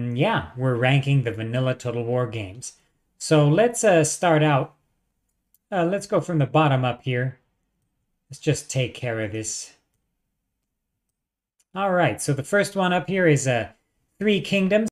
yeah, we're ranking the vanilla Total War games. So let's uh, start out. Uh, let's go from the bottom up here. Let's just take care of this. All right, so the first one up here is uh, Three Kingdoms.